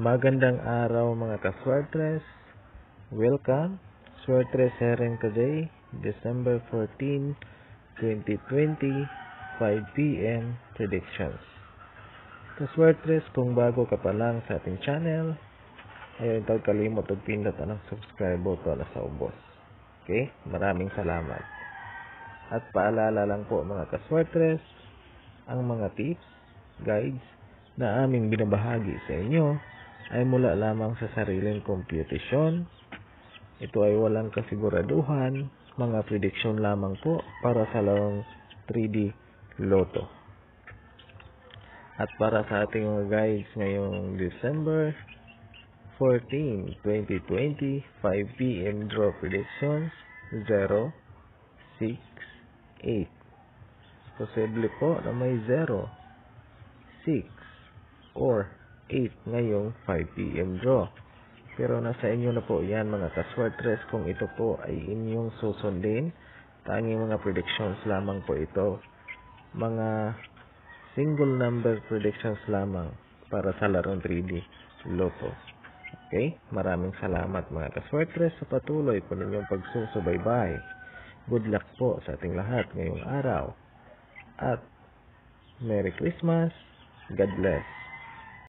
Magandang araw mga kaswertres. Welcome. Swertres Herring today, December 14, 2020, 5 p.m. Predictions. Kaswertres, kung bago ka pa lang sa ating channel, ayaw ito kalimot at pindot ang subscribe button sa ubos. Okay? Maraming salamat. At paalala lang po mga kaswertres, ang mga tips, guides, na aming binabahagi sa inyo ay mula lamang sa sariling kompetisyon. Ito ay walang kasiguraduhan, mga prediction lamang po para sa larong 3D Lotto. At para sa ating mga guides ngayong December 14, 2020, 5 p.m. draw predictions 0, 6, 8. Posible po na may 0, 6, or 8 ngayong 5 p.m. draw. Pero nasa inyo na po yan mga kaswertres kung ito po ay inyong susundin. Tanging mga predictions lamang po ito. Mga single number predictions lamang para sa larong 3D Lotto. Okay? Maraming salamat mga kaswertres sa patuloy po ninyong pagsusubaybay. Good luck po sa ating lahat ngayong araw. At Merry Christmas. God bless.